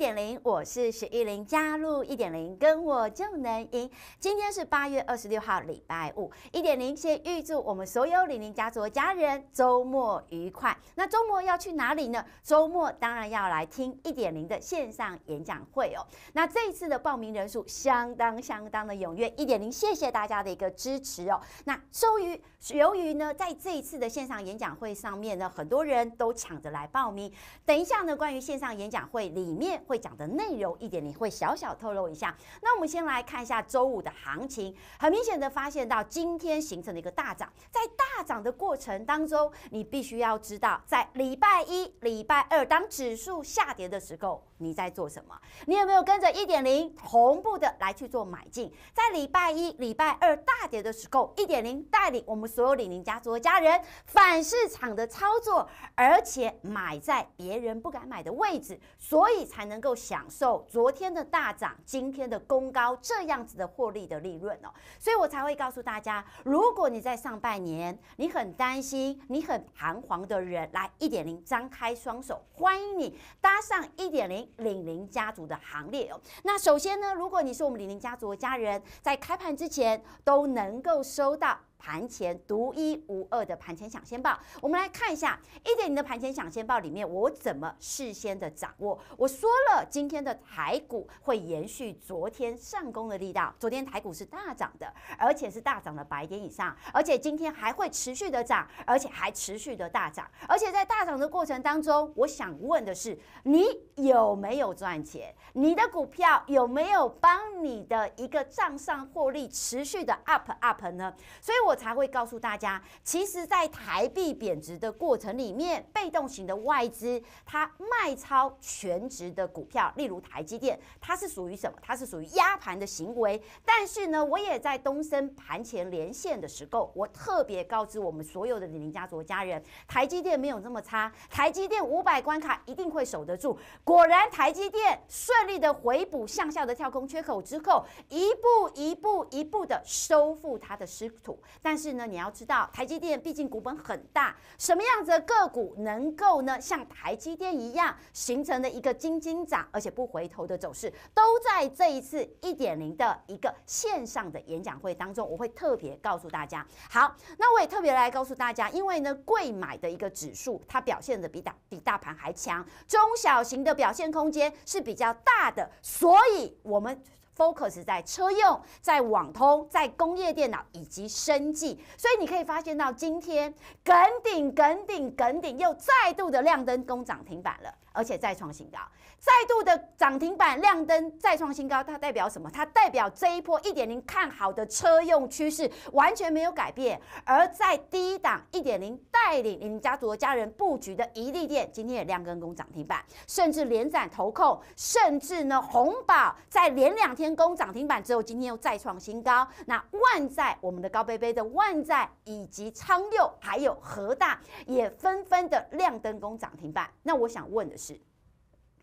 点零，我是许玉玲，加入一点零，跟我就能赢。今天是八月二十六号，礼拜五，一点零先预祝我们所有李宁家族的家人周末愉快。那周末要去哪里呢？周末当然要来听一点零的线上演讲会哦。那这一次的报名人数相当相当的踊跃，一点零谢谢大家的一个支持哦。那由于由于呢，在这一次的线上演讲会上面呢，很多人都抢着来报名。等一下呢，关于线上演讲会里面会讲的内容一点，你会小小透露一下。那我们先来看一下周五的行情，很明显的发现到今天形成了一个大涨，在大涨的过程当中，你必须要知道，在礼拜一、礼拜二当指数下跌的时候，你在做什么？你有没有跟着一点零同步的来去做买进？在礼拜一、礼拜二大跌的时候，一点零带领我们所有李宁家族的家人反市场的操作，而且买在别人不敢买的位置。所以才能够享受昨天的大涨，今天的攻高这样子的获利的利润哦。所以我才会告诉大家，如果你在上半年你很担心、你很彷徨的人，来一点零，张开双手，欢迎你搭上一点零李宁家族的行列哦。那首先呢，如果你是我们李宁家族的家人，在开盘之前都能够收到。盘前独一无二的盘前抢先报，我们来看一下一点零的盘前抢先报里面，我怎么事先的掌握？我说了，今天的台股会延续昨天上攻的力道，昨天台股是大涨的，而且是大涨了百点以上，而且今天还会持续的涨，而且还持续的大涨，而且在大涨的过程当中，我想问的是，你有没有赚钱？你的股票有没有帮你的一个账上获利持续的 up up 呢？所以，我。我才会告诉大家，其实，在台币贬值的过程里面，被动型的外资它卖超全值的股票，例如台积电，它是属于什么？它是属于压盘的行为。但是呢，我也在东升盘前连线的时候，我特别告知我们所有的李宁家族家人，台积电没有那么差，台积电五百关卡一定会守得住。果然，台积电顺利的回补向下的跳空缺口之后，一步一步一步的收复它的失土。但是呢，你要知道，台积电毕竟股本很大，什么样子的个股能够呢像台积电一样形成了一个金金涨而且不回头的走势，都在这一次一点零的一个线上的演讲会当中，我会特别告诉大家。好，那我也特别来告诉大家，因为呢，贵买的一个指数它表现的比大比大盘还强，中小型的表现空间是比较大的，所以我们。Focus 在车用、在网通、在工业电脑以及生技，所以你可以发现到今天耿鼎、耿鼎、耿鼎又再度的亮灯工涨停板了。而且再创新高，再度的涨停板亮灯，再创新高，它代表什么？它代表这一波一点零看好的车用趋势完全没有改变。而在低档一点零带领你们家族的家人布局的一利店，今天也亮根攻涨停板，甚至连展投控，甚至呢红宝在连两天攻涨停板之后，今天又再创新高。那万载我们的高杯杯的万载以及昌佑还有和大也纷纷的亮灯攻涨停板。那我想问的。是。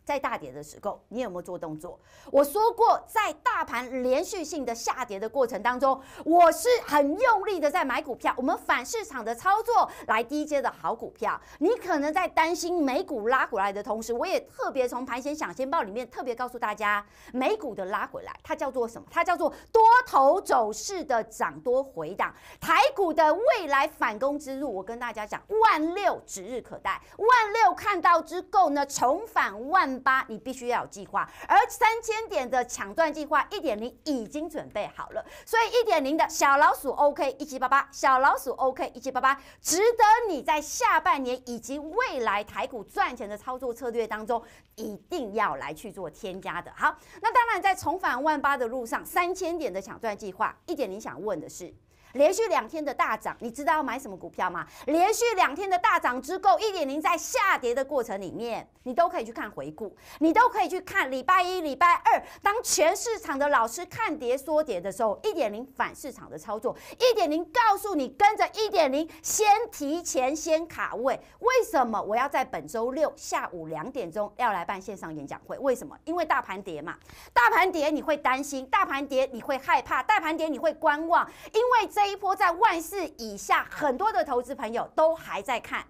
在大跌的时候，你有没有做动作？我说过，在大盘连续性的下跌的过程当中，我是很用力的在买股票。我们反市场的操作来低阶的好股票。你可能在担心美股拉回来的同时，我也特别从盘前抢先报里面特别告诉大家，美股的拉回来，它叫做什么？它叫做多头走势的涨多回档。台股的未来反攻之路，我跟大家讲，万六指日可待。万六看到之后呢，重返万。八，你必须要有计划，而三千点的抢断计划一点零已经准备好了，所以一点零的小老鼠 OK 一七八八，小老鼠 OK 一七八八，值得你在下半年以及未来台股赚钱的操作策略当中，一定要来去做添加的。好，那当然在重返万八的路上，三千点的抢断计划一点零想问的是。连续两天的大涨，你知道要买什么股票吗？连续两天的大涨之后，一点零在下跌的过程里面，你都可以去看回顾，你都可以去看礼拜一、礼拜二，当全市场的老师看跌缩跌的时候，一点零反市场的操作，一点零告诉你跟着一点零先提前先卡位。为什么我要在本周六下午两点钟要来办线上演讲会？为什么？因为大盘跌嘛，大盘跌你会担心，大盘跌你会害怕，大盘跌你会观望，因为。这一波在万四以下，很多的投资朋友都还在看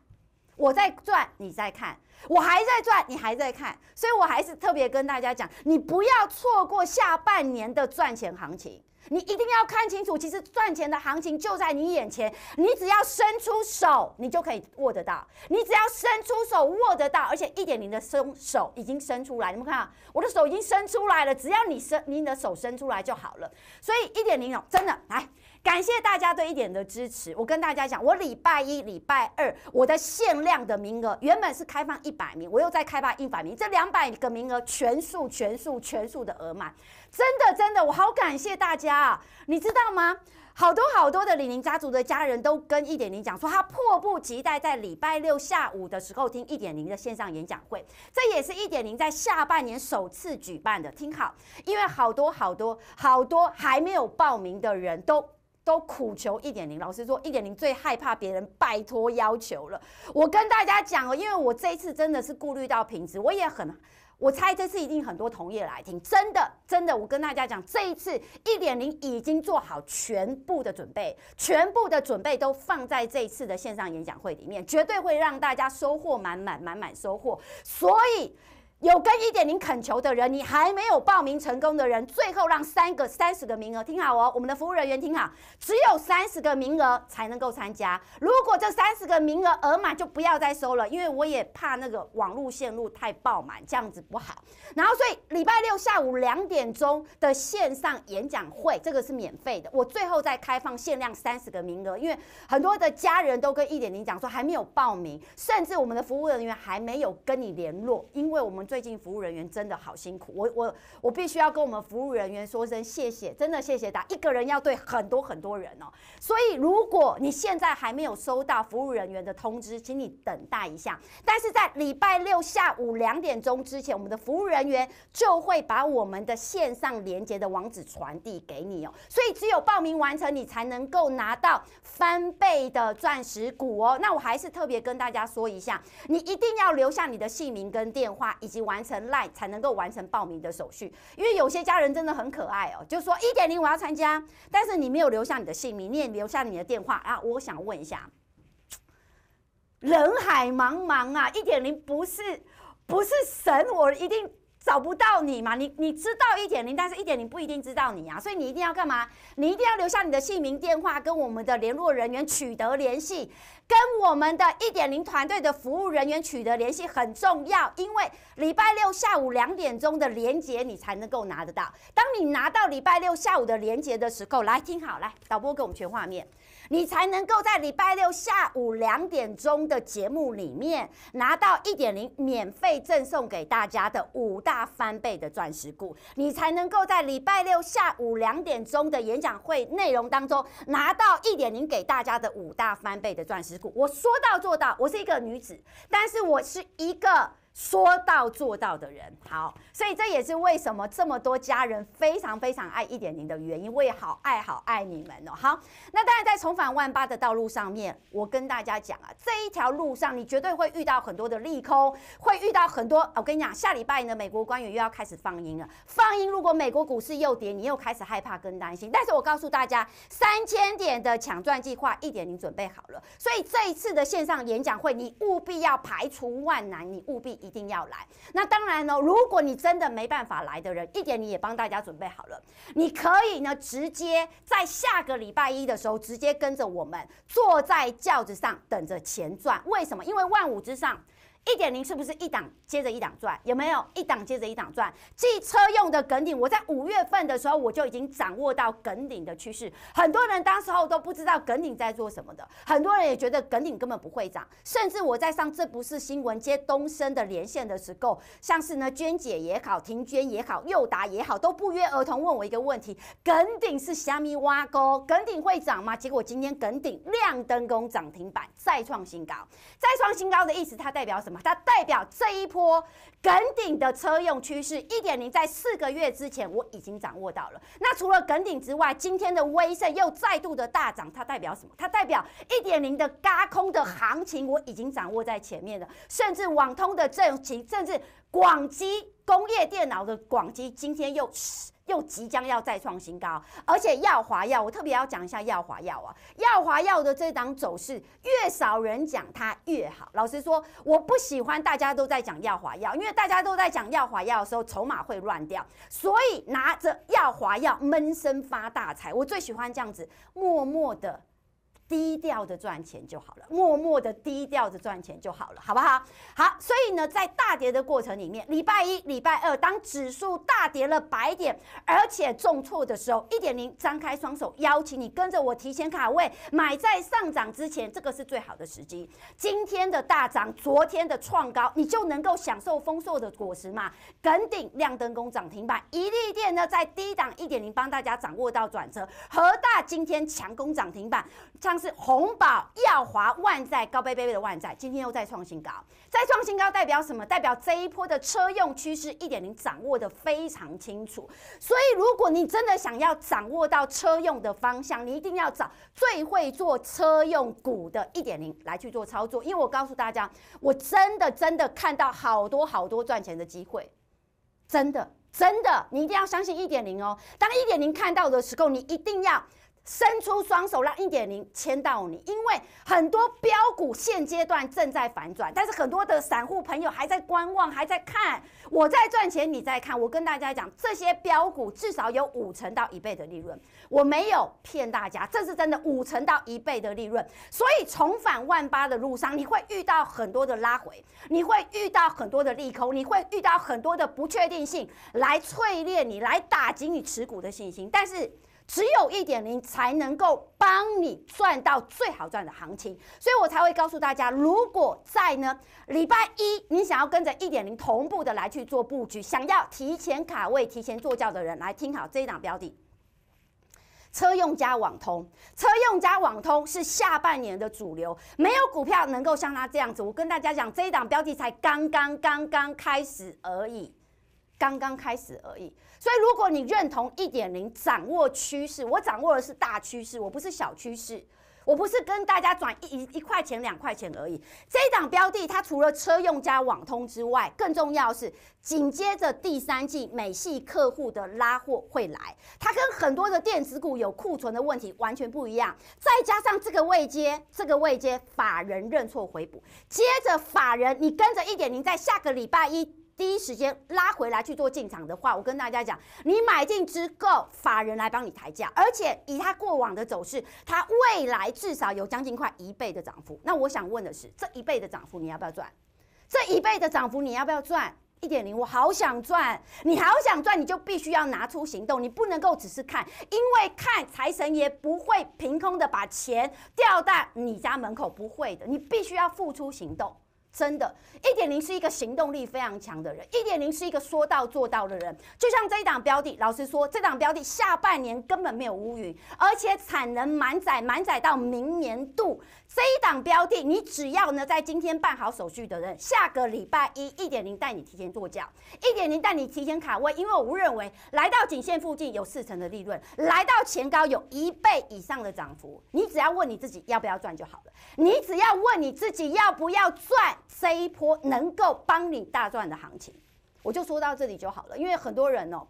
我在赚，你在看，我还在赚，你还在看，所以我还是特别跟大家讲，你不要错过下半年的赚钱行情。你一定要看清楚，其实赚钱的行情就在你眼前，你只要伸出手，你就可以握得到。你只要伸出手握得到，而且一点零的伸手已经伸出来，你们看啊，我的手已经伸出来了，只要你伸，你的手伸出来就好了。所以一点零哦，真的来。感谢大家对一点的支持。我跟大家讲，我礼拜一、礼拜二我的限量的名额原本是开放一百名，我又再开放一百名，这两百个名额全数、全数、全数的额满。真的，真的，我好感谢大家啊！你知道吗？好多好多的李宁家族的家人都跟一点零讲说，他迫不及待在礼拜六下午的时候听一点零的线上演讲会。这也是一点零在下半年首次举办的。听好，因为好多好多好多还没有报名的人都。都苦求一点零，老实说，一点零最害怕别人拜托要求了。我跟大家讲哦，因为我这一次真的是顾虑到品质，我也很，我猜这次一定很多同业来听，真的真的，我跟大家讲，这一次一点零已经做好全部的准备，全部的准备都放在这一次的线上演讲会里面，绝对会让大家收获满满，满满收获。所以。有跟一点零恳求的人，你还没有报名成功的人，最后让三个三十个名额，听好哦，我们的服务人员听好，只有三十个名额才能够参加。如果这三十个名额额满，就不要再收了，因为我也怕那个网络线路太爆满，这样子不好。然后，所以礼拜六下午两点钟的线上演讲会，这个是免费的。我最后再开放限量三十个名额，因为很多的家人都跟一点零讲说还没有报名，甚至我们的服务人员还没有跟你联络，因为我们。最近服务人员真的好辛苦，我我我必须要跟我们服务人员说声谢谢，真的谢谢大家。一个人要对很多很多人哦，所以如果你现在还没有收到服务人员的通知，请你等待一下。但是在礼拜六下午两点钟之前，我们的服务人员就会把我们的线上连接的网址传递给你哦。所以只有报名完成，你才能够拿到翻倍的钻石股哦。那我还是特别跟大家说一下，你一定要留下你的姓名跟电话以及。完成 line 才能够完成报名的手续，因为有些家人真的很可爱哦，就说一点零我要参加，但是你没有留下你的姓名，你也留下你的电话啊。我想问一下，人海茫茫啊，一点零不是不是神，我一定找不到你嘛？你你知道一点零，但是一点零不一定知道你啊，所以你一定要干嘛？你一定要留下你的姓名、电话，跟我们的联络人员取得联系。跟我们的一点零团队的服务人员取得联系很重要，因为礼拜六下午两点钟的连接你才能够拿得到。当你拿到礼拜六下午的连接的时候，来听好，来导播给我们全画面，你才能够在礼拜六下午两点钟的节目里面拿到一点零免费赠送给大家的五大翻倍的钻石股，你才能够在礼拜六下午两点钟的演讲会内容当中拿到一点零给大家的五大翻倍的钻石股。我说到做到，我是一个女子，但是我是一个。说到做到的人，好，所以这也是为什么这么多家人非常非常爱一点零的原因。我也好爱好爱你们哦。好，那当然在重返万八的道路上面，我跟大家讲啊，这一条路上你绝对会遇到很多的利空，会遇到很多。我跟你讲，下礼拜呢，美国官员又要开始放音了。放音，如果美国股市又跌，你又开始害怕跟担心。但是我告诉大家，三千点的抢赚计划一点零准备好了。所以这一次的线上演讲会，你务必要排除万难，你务必。一定要来。那当然呢，如果你真的没办法来的人，一点你也帮大家准备好了。你可以呢，直接在下个礼拜一的时候，直接跟着我们坐在轿子上等着钱赚。为什么？因为万五之上。一点零是不是一档接着一档赚？有没有一档接着一档赚？汽车用的梗顶，我在五月份的时候我就已经掌握到梗顶的趋势。很多人当时候都不知道梗顶在做什么的，很多人也觉得梗顶根本不会涨。甚至我在上这不是新闻接东升的连线的时候，像是呢娟姐也好，婷娟也好，佑达也好，都不约而同问我一个问题：梗顶是虾米挖沟？梗顶会涨吗？结果今天梗顶亮灯工涨停板，再创新高。再创新高的意思，它代表什么？它代表这一波梗顶的车用趋势一点零，在四个月之前我已经掌握到了。那除了梗顶之外，今天的威盛又再度的大涨，它代表什么？它代表一点零的嘎空的行情我已经掌握在前面了。甚至网通的阵情，甚至广基工业电脑的广基今天又又即将要再创新高，而且耀华药，我特别要讲一下耀华药啊，耀华药的这档走势越少人讲它越好。老实说，我不喜欢大家都在讲耀华药，因为大家都在讲耀华药的时候，筹码会乱掉，所以拿着耀华药闷声发大财。我最喜欢这样子，默默的。低调的赚钱就好了，默默的低调的赚钱就好了，好不好？好，所以呢，在大跌的过程里面，礼拜一、礼拜二，当指数大跌了百点，而且重挫的时候，一点零张开双手，邀请你跟着我提前卡位，买在上涨之前，这个是最好的时机。今天的大涨，昨天的创高，你就能够享受丰硕的果实嘛？耿鼎亮灯工涨停板，一利店呢在低档一点零帮大家掌握到转折，和大今天强攻涨停板。是红宝、耀华、万载、高贝贝贝的万载，今天又再创新高，再创新高代表什么？代表这一波的车用趋势一点零掌握的非常清楚。所以，如果你真的想要掌握到车用的方向，你一定要找最会做车用股的一点零来去做操作。因为我告诉大家，我真的真的看到好多好多赚钱的机会，真的真的，你一定要相信一点零哦。当一点零看到的时候，你一定要。伸出双手，让一点零牵到你，因为很多标股现阶段正在反转，但是很多的散户朋友还在观望，还在看。我在赚钱，你在看。我跟大家讲，这些标股至少有五成到一倍的利润，我没有骗大家，这是真的五成到一倍的利润。所以重返万八的路上，你会遇到很多的拉回，你会遇到很多的利空，你会遇到很多的不确定性，来淬炼你，来打击你持股的信心。但是。只有一点零才能够帮你赚到最好赚的行情，所以我才会告诉大家，如果在呢礼拜一你想要跟着一点零同步的来去做布局，想要提前卡位、提前做教的人，来听好这一档标的，车用加网通，车用加网通是下半年的主流，没有股票能够像它这样子。我跟大家讲，这一档标的才刚刚刚刚开始而已。刚刚开始而已，所以如果你认同一点零，掌握趋势，我掌握的是大趋势，我不是小趋势，我不是跟大家转一一块钱两块钱而已。这一档标的，它除了车用加网通之外，更重要是紧接着第三季美系客户的拉货会来，它跟很多的电子股有库存的问题完全不一样。再加上这个未接，这个未接法人认错回补，接着法人你跟着一点零，在下个礼拜一。第一时间拉回来去做进场的话，我跟大家讲，你买进之后，法人来帮你抬价，而且以它过往的走势，它未来至少有将近快一倍的涨幅。那我想问的是，这一倍的涨幅你要不要赚？这一倍的涨幅你要不要赚？一点零，我好想赚，你好想赚，你就必须要拿出行动，你不能够只是看，因为看财神爷不会凭空的把钱掉到你家门口，不会的，你必须要付出行动。真的，一点零是一个行动力非常强的人，一点零是一个说到做到的人。就像这一档标的，老实说，这档标的下半年根本没有乌云，而且产能满载，满载到明年度。这一档标的，你只要呢在今天办好手续的人，下个礼拜一一点零带你提前做价，一点零带你提前卡位，因为我认为来到颈线附近有四成的利润，来到前高有一倍以上的涨幅，你只要问你自己要不要赚就好了，你只要问你自己要不要赚。这一波能够帮你大赚的行情，我就说到这里就好了。因为很多人哦，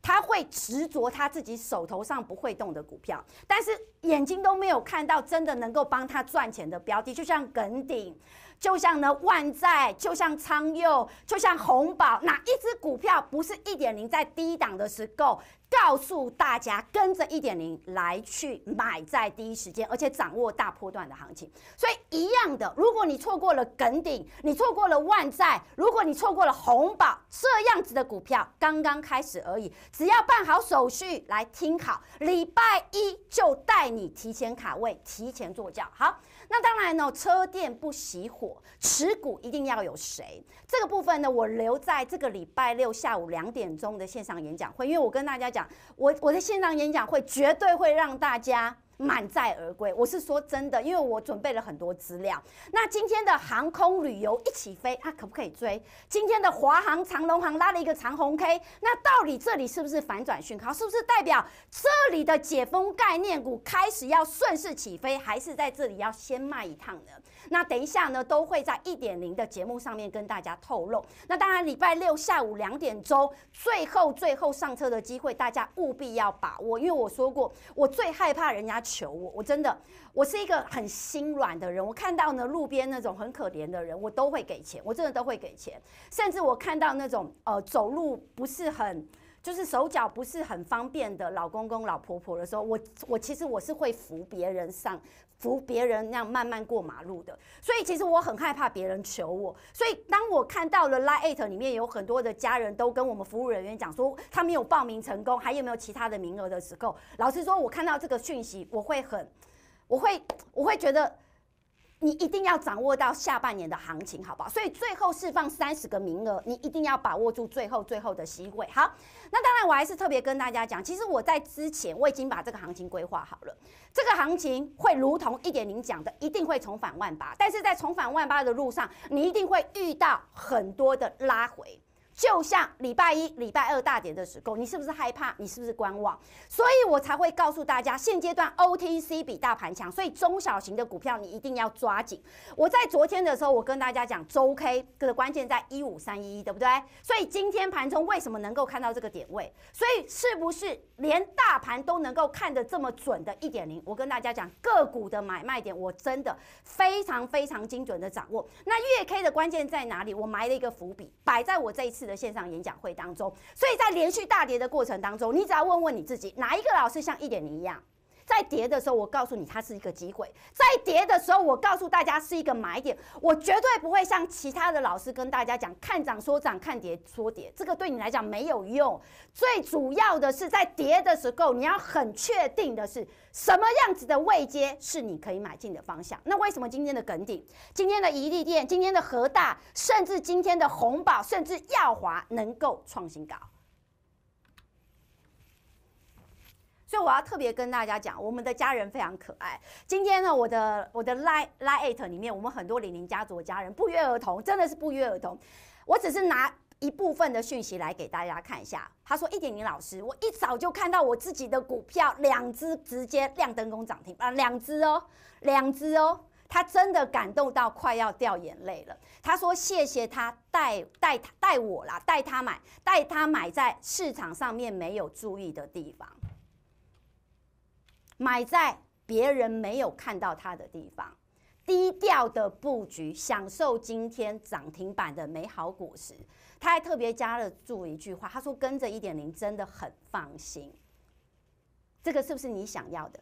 他会执着他自己手头上不会动的股票，但是眼睛都没有看到真的能够帮他赚钱的标的，就像耿鼎，就像呢万载，就像昌佑，就像红宝，哪一只股票不是一点零在低档的时候？告诉大家，跟着一点零来去买在第一时间，而且掌握大波段的行情。所以一样的，如果你错过了耿鼎，你错过了万载，如果你错过了红宝这样子的股票，刚刚开始而已。只要办好手续，来听好，礼拜一就带你提前卡位，提前坐轿。好。那当然呢，车店不熄火，持股一定要有谁？这个部分呢，我留在这个礼拜六下午两点钟的线上演讲会，因为我跟大家讲，我我的线上演讲会绝对会让大家。满载而归，我是说真的，因为我准备了很多资料。那今天的航空旅游一起飞，它可不可以追？今天的华航、长龙航拉了一个长红 K，那到底这里是不是反转讯号？是不是代表这里的解封概念股开始要顺势起飞，还是在这里要先卖一趟呢？那等一下呢，都会在一点零的节目上面跟大家透露。那当然，礼拜六下午两点钟，最后最后上车的机会，大家务必要把握。因为我说过，我最害怕人家求我，我真的，我是一个很心软的人。我看到呢路边那种很可怜的人，我都会给钱，我真的都会给钱。甚至我看到那种呃走路不是很。就是手脚不是很方便的老公公老婆婆的时候，我我其实我是会扶别人上，扶别人那样慢慢过马路的。所以其实我很害怕别人求我。所以当我看到了 Lite Eight 里面有很多的家人都跟我们服务人员讲说他没有报名成功，还有没有其他的名额的时候，老实说，我看到这个讯息，我会很，我会我会觉得。你一定要掌握到下半年的行情，好不好？所以最后释放三十个名额，你一定要把握住最后最后的机会。好，那当然我还是特别跟大家讲，其实我在之前我已经把这个行情规划好了。这个行情会如同一点零讲的，一定会重返万八，但是在重返万八的路上，你一定会遇到很多的拉回。就像礼拜一、礼拜二大跌的时候，你是不是害怕？你是不是观望？所以我才会告诉大家，现阶段 OTC 比大盘强，所以中小型的股票你一定要抓紧。我在昨天的时候，我跟大家讲周 K 的关键在一五三一一，对不对？所以今天盘中为什么能够看到这个点位？所以是不是连大盘都能够看得这么准的一点零？我跟大家讲个股的买卖点，我真的非常非常精准的掌握。那月 K 的关键在哪里？我埋了一个伏笔，摆在我这一次。的线上演讲会当中，所以在连续大跌的过程当中，你只要问问你自己，哪一个老师像一点零一样？在跌的时候，我告诉你它是一个机会；在跌的时候，我告诉大家是一个买点。我绝对不会像其他的老师跟大家讲看涨说涨，看跌说跌，这个对你来讲没有用。最主要的是在跌的时候，你要很确定的是什么样子的位阶是你可以买进的方向。那为什么今天的耿鼎、今天的宜利店、今天的和大，甚至今天的红宝，甚至耀华能够创新高？所以我要特别跟大家讲，我们的家人非常可爱。今天呢，我的我的 line line 里面，我们很多李宁家族的家人不约而同，真的是不约而同。我只是拿一部分的讯息来给大家看一下。他说：“一点零老师，我一早就看到我自己的股票两只直接亮灯工涨停啊，两只哦，两只哦。他真的感动到快要掉眼泪了。他说：谢谢他带带带我啦，带他买，带他买在市场上面没有注意的地方。”买在别人没有看到它的地方，低调的布局，享受今天涨停板的美好果实。他还特别加了注一句话，他说：“跟着一点零真的很放心。”这个是不是你想要的？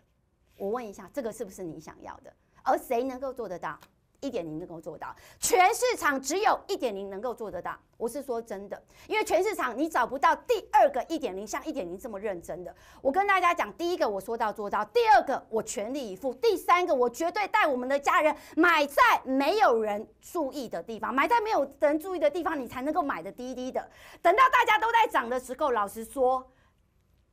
我问一下，这个是不是你想要的？而谁能够做得到？一点零能够做到，全市场只有一点零能够做得到。我是说真的，因为全市场你找不到第二个一点零像一点零这么认真的。我跟大家讲，第一个我说到做到，第二个我全力以赴，第三个我绝对带我们的家人买在没有人注意的地方，买在没有人注意的地方，你才能够买的低低的。等到大家都在涨的时候，老实说。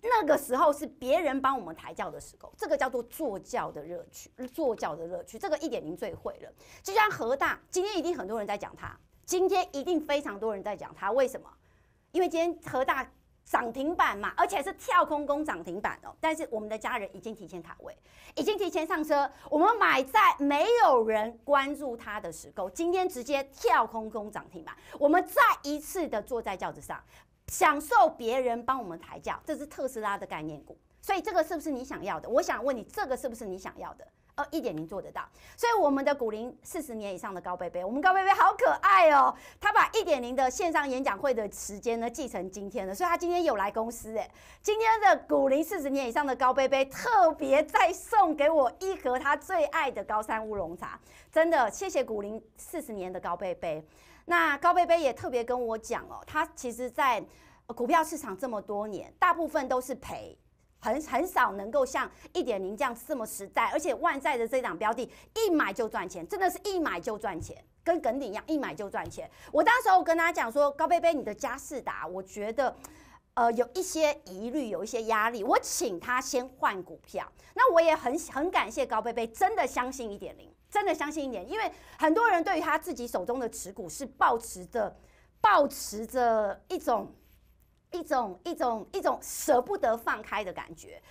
那个时候是别人帮我们抬轿的时候，这个叫做坐轿的乐趣，坐轿的乐趣，这个一点零最会了。就像和大，今天一定很多人在讲它，今天一定非常多人在讲它，为什么？因为今天和大涨停板嘛，而且是跳空攻涨停板哦。但是我们的家人已经提前卡位，已经提前上车，我们买在没有人关注它的时候，今天直接跳空攻涨停板，我们再一次的坐在轿子上。享受别人帮我们抬轿，这是特斯拉的概念股，所以这个是不是你想要的？我想问你，这个是不是你想要的？呃，一点零做得到。所以我们的古龄四十年以上的高贝贝，我们高贝贝好可爱哦，他把一点零的线上演讲会的时间呢继承今天的，所以他今天有来公司诶。今天的古龄四十年以上的高贝贝特别再送给我一盒他最爱的高山乌龙茶，真的谢谢古龄四十年的高贝贝。那高贝贝也特别跟我讲哦，他其实，在股票市场这么多年，大部分都是赔，很很少能够像一点零这样这么实在，而且万载的这档标的，一买就赚钱，真的是一买就赚钱，跟耿鼎一样，一买就赚钱。我当时候跟他讲说，高贝贝，你的嘉士达，我觉得，呃，有一些疑虑，有一些压力，我请他先换股票。那我也很很感谢高贝贝，真的相信一点零。真的相信一点，因为很多人对于他自己手中的持股是抱持着、抱持着一种。一种一种一种舍不得放开的感觉。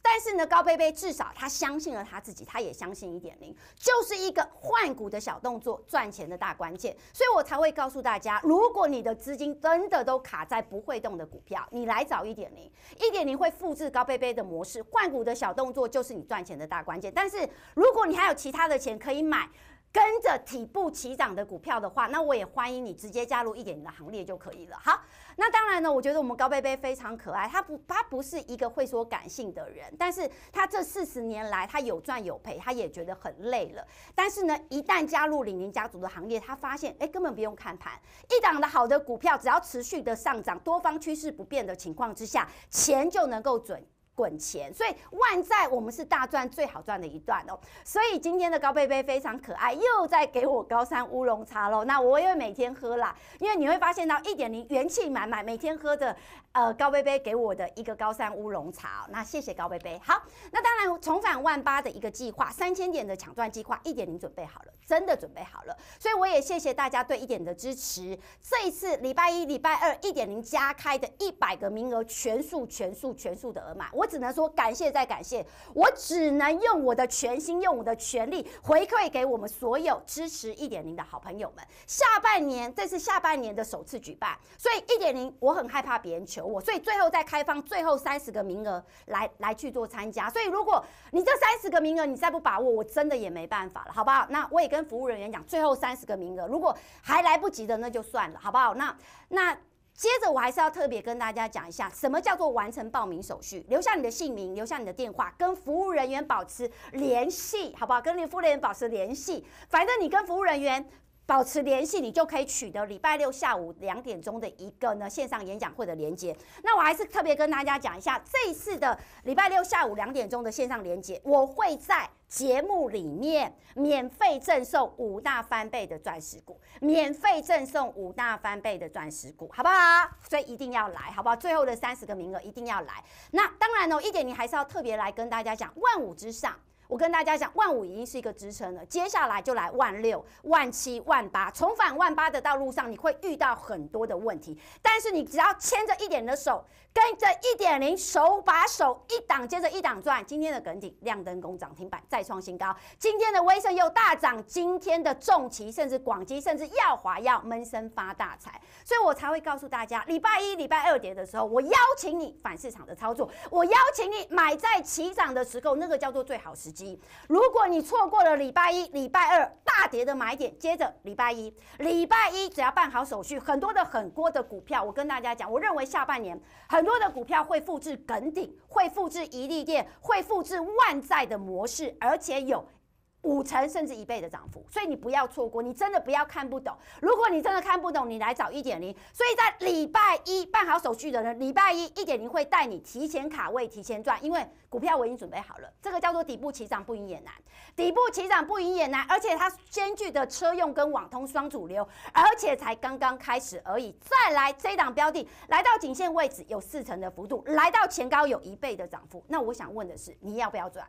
但是呢，高贝贝至少他相信了他自己，他也相信一点零，就是一个换股的小动作，赚钱的大关键。所以我才会告诉大家，如果你的资金真的都卡在不会动的股票，你来找一点零，一点零会复制高贝贝的模式，换股的小动作就是你赚钱的大关键。但是如果你还有其他的钱可以买。跟着底部起涨的股票的话，那我也欢迎你直接加入一点零的行列就可以了。好，那当然呢，我觉得我们高贝贝非常可爱，他不，他不是一个会说感性的人，但是他这四十年来他有赚有赔，他也觉得很累了。但是呢，一旦加入李宁家族的行列，他发现，哎，根本不用看盘，一档的好的股票，只要持续的上涨，多方趋势不变的情况之下，钱就能够准。滚钱，所以万债我们是大赚最好赚的一段哦。所以今天的高贝贝非常可爱，又在给我高山乌龙茶喽。那我也每天喝啦，因为你会发现到一点零元气满满，每天喝的呃高贝贝给我的一个高山乌龙茶。那谢谢高贝贝。好，那当然重返万八的一个计划，三千点的抢赚计划，一点零准备好了，真的准备好了。所以我也谢谢大家对一点的支持。这一次礼拜一、礼拜二一点零加开的一百个名额，全数、全数、全数的额满。我。我只能说感谢再感谢，我只能用我的全心，用我的全力回馈给我们所有支持一点零的好朋友们。下半年这是下半年的首次举办，所以一点零我很害怕别人求我，所以最后再开放最后三十个名额来 来去做参加。所以如果你这三十个名额你再不把握，我真的也没办法了，好不好？那我也跟服务人员讲，最后三十个名额，如果还来不及的那就算了，好不好？那那。接着，我还是要特别跟大家讲一下，什么叫做完成报名手续，留下你的姓名，留下你的电话，跟服务人员保持联系，好不好？跟你服务人员保持联系，反正你跟服务人员。保持联系，你就可以取得礼拜六下午两点钟的一个呢线上演讲会的连接。那我还是特别跟大家讲一下，这一次的礼拜六下午两点钟的线上连接，我会在节目里面免费赠送五大翻倍的钻石股，免费赠送五大翻倍的钻石股，好不好？所以一定要来，好不好？最后的三十个名额一定要来。那当然呢，一点你还是要特别来跟大家讲，万五之上。我跟大家讲，万五已经是一个支撑了，接下来就来万六、万七、万八。重返万八的道路上，你会遇到很多的问题，但是你只要牵着一点的手，跟着一点零，手把手，一档接着一档赚。今天的耿鼎亮灯工涨停板再创新高，今天的威盛又大涨，今天的重旗甚至广基甚至耀华要闷声发大财，所以我才会告诉大家，礼拜一、礼拜二跌的时候，我邀请你反市场的操作，我邀请你买在起涨的时候，那个叫做最好时。如果你错过了礼拜一、礼拜二大跌的买点，接着礼拜一、礼拜一只要办好手续，很多的很多的股票，我跟大家讲，我认为下半年很多的股票会复制耿鼎，会复制一利店，会复制万载的模式，而且有。五成甚至一倍的涨幅，所以你不要错过，你真的不要看不懂。如果你真的看不懂，你来找一点零。所以在礼拜一办好手续的人，礼拜一一点零会带你提前卡位、提前赚，因为股票我已经准备好了。这个叫做底部起涨不赢也难，底部起涨不赢也难，而且它兼具的车用跟网通双主流，而且才刚刚开始而已。再来这档标的来到颈线位置有四成的幅度，来到前高有一倍的涨幅。那我想问的是，你要不要赚？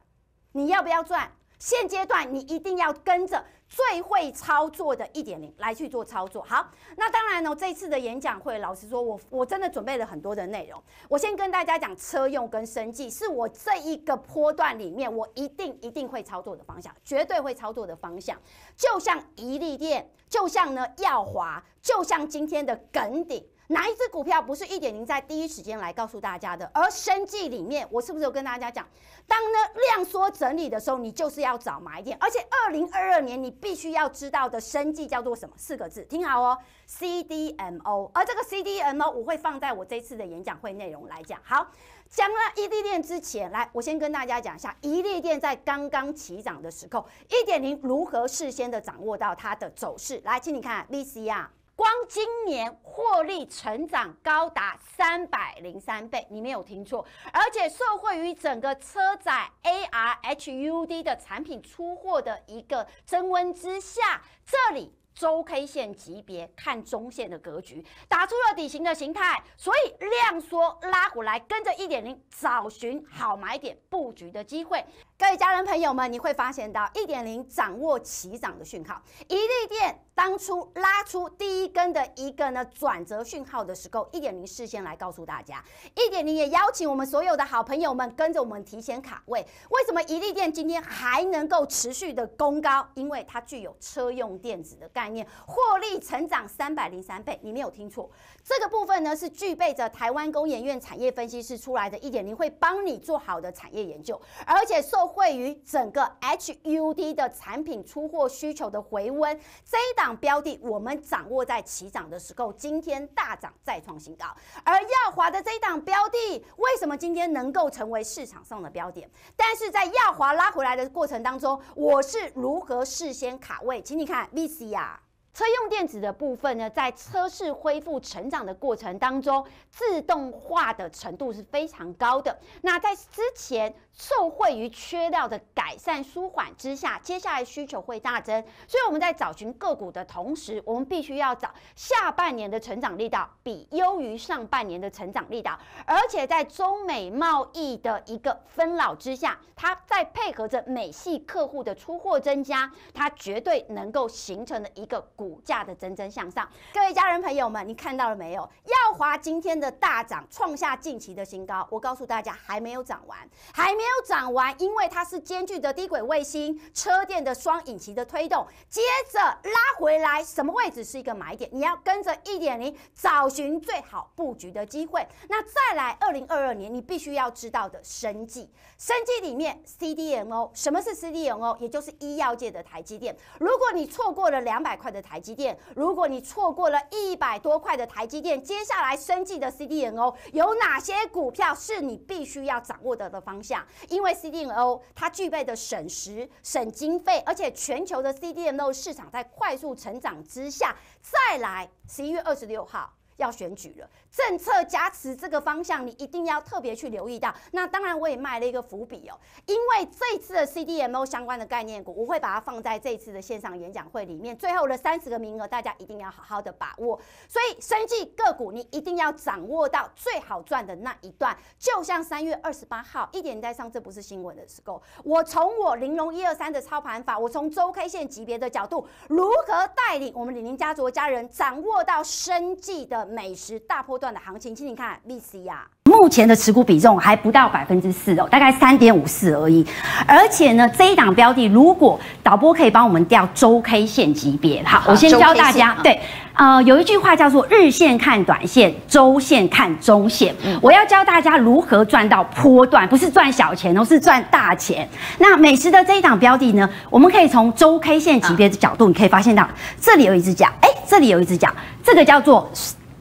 你要不要赚？现阶段你一定要跟着最会操作的一点零来去做操作。好，那当然呢，这次的演讲会，老实说，我我真的准备了很多的内容。我先跟大家讲，车用跟生计是我这一个波段里面我一定一定会操作的方向，绝对会操作的方向。就像宜利店，就像呢耀华，就像今天的耿鼎。哪一只股票不是一点零在第一时间来告诉大家的？而生计里面，我是不是有跟大家讲，当呢量缩整理的时候，你就是要找买点。而且二零二二年你必须要知道的生计叫做什么？四个字，听好哦，CDMO。而这个 CDMO 我会放在我这次的演讲会内容来讲。好，讲了一利店之前，来我先跟大家讲一下，一利店在刚刚起涨的时候，一点零如何事先的掌握到它的走势。来，请你看 VCR。光今年获利成长高达三百零三倍，你没有听错，而且受惠于整个车载 AR HUD 的产品出货的一个增温之下，这里周 K 线级别看中线的格局，打出了底型的形态，所以量缩拉回来，跟着一点零找寻好买点布局的机会。各位家人朋友们，你会发现到一点零掌握起涨的讯号，一利电当初拉出第一根的一个呢转折讯号的时候，一点零事先来告诉大家，一点零也邀请我们所有的好朋友们跟着我们提前卡位。为什么一利电今天还能够持续的攻高？因为它具有车用电子的概念，获利成长三百零三倍，你没有听错，这个部分呢是具备着台湾工研院产业分析师出来的一点零会帮你做好的产业研究，而且受。惠于整个 HUD 的产品出货需求的回温，这一档标的我们掌握在起涨的时候，今天大涨再创新高。而耀华的这一档标的，为什么今天能够成为市场上的标点？但是在耀华拉回来的过程当中，我是如何事先卡位？请你看 VCR。车用电子的部分呢，在车市恢复成长的过程当中，自动化的程度是非常高的。那在之前受惠于缺料的改善舒缓之下，接下来需求会大增。所以我们在找寻个股的同时，我们必须要找下半年的成长力道比优于上半年的成长力道，而且在中美贸易的一个分老之下，它在配合着美系客户的出货增加，它绝对能够形成的一个股。股价的蒸蒸向上，各位家人朋友们，你看到了没有？耀华今天的大涨，创下近期的新高。我告诉大家，还没有涨完，还没有涨完，因为它是兼具的低轨卫星、车电的双引擎的推动。接着拉回来，什么位置是一个买点？你要跟着一点零找寻最好布局的机会。那再来，二零二二年你必须要知道的生计，生计里面 CDMO，什么是 CDMO？也就是医药界的台积电。如果你错过了两百块的台，台积电，如果你错过了一百多块的台积电，接下来升级的 CDNO 有哪些股票是你必须要掌握的的方向？因为 CDNO 它具备的省时、省经费，而且全球的 CDNO 市场在快速成长之下，再来十一月二十六号。要选举了，政策加持这个方向，你一定要特别去留意到。那当然，我也卖了一个伏笔哦，因为这次的 CDMO 相关的概念股，我会把它放在这次的线上演讲会里面，最后的三十个名额，大家一定要好好的把握。所以，生计个股你一定要掌握到最好赚的那一段。就像三月二十八号一点在上，这不是新闻的时候，我从我玲珑一二三的操盘法，我从周 K 线级别的角度，如何带领我们李宁家族的家人掌握到生计的。美食大波段的行情，请你看 VC 呀，目前的持股比重还不到百分之四哦，大概三点五四而已。而且呢，这一档标的，如果导播可以帮我们调周 K 线级别，好，我先教大家。对，呃，有一句话叫做日线看短线，周线看中线。我要教大家如何赚到波段，不是赚小钱哦，是赚大钱。那美食的这一档标的呢，我们可以从周 K 线级别的角度，你可以发现到这里有一只脚，哎，这里有一只脚，这个叫做。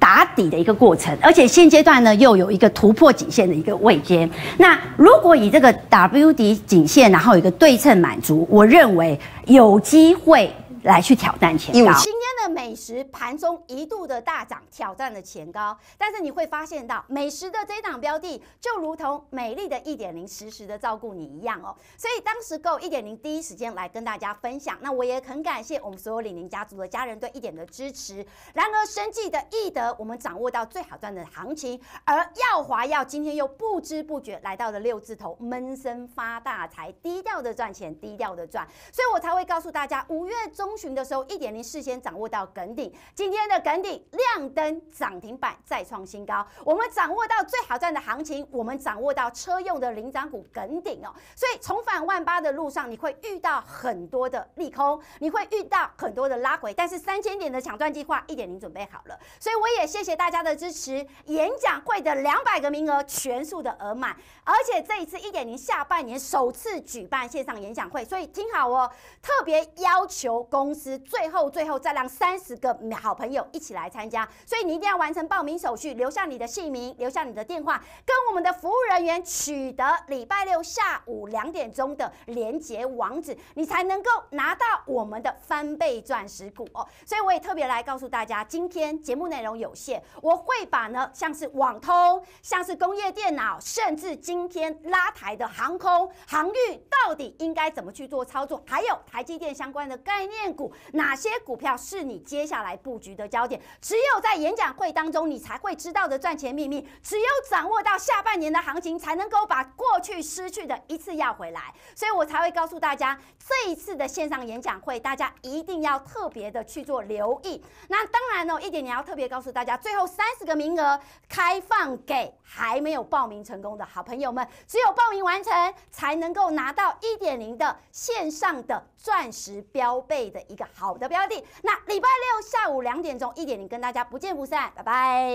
打底的一个过程，而且现阶段呢又有一个突破颈线的一个位阶。那如果以这个 WD 颈线，然后有一个对称满足，我认为有机会。来去挑战前高。今天的美食盘中一度的大涨，挑战了前高。但是你会发现到美食的这档标的，就如同美丽的一点零实时的照顾你一样哦。所以当时购一点零第一时间来跟大家分享。那我也很感谢我们所有李宁家族的家人对一点的支持。然而生计的易德，我们掌握到最好赚的行情。而耀华耀今天又不知不觉来到了六字头，闷声发大财，低调的赚钱，低调的赚。所以我才会告诉大家，五月中。中旬的时候，一点零事先掌握到梗顶，今天的梗顶亮灯涨停板再创新高。我们掌握到最好赚的行情，我们掌握到车用的领涨股梗顶哦。所以重返万八的路上，你会遇到很多的利空，你会遇到很多的拉回，但是三千点的抢赚计划一点零准备好了。所以我也谢谢大家的支持，演讲会的两百个名额全数的额满，而且这一次一点零下半年首次举办线上演讲会，所以听好哦，特别要求公。公司最后最后再让三十个好朋友一起来参加，所以你一定要完成报名手续，留下你的姓名，留下你的电话，跟我们的服务人员取得礼拜六下午两点钟的连接网址，你才能够拿到我们的翻倍钻石股哦。所以我也特别来告诉大家，今天节目内容有限，我会把呢像是网通、像是工业电脑，甚至今天拉台的航空航运，到底应该怎么去做操作，还有台积电相关的概念。股哪些股票是你接下来布局的焦点。只有在演讲会当中，你才会知道的赚钱秘密。只有掌握到下半年的行情，才能够把过去失去的一次要回来。所以我才会告诉大家，这一次的线上演讲会，大家一定要特别的去做留意。那当然呢，一点你要特别告诉大家，最后三十个名额开放给还没有报名成功的好朋友们，只有报名完成，才能够拿到一点零的线上的钻石标备的一个好的标的。那礼拜六下午两点钟，一点零跟大家不见不散，拜拜。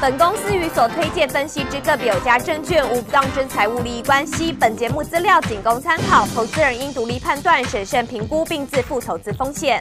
本公司与所推荐分析之个别有价证券无不当之财务利益关系。本节目资料仅供参考，投资人应独立判断、审慎评估并自负投资风险。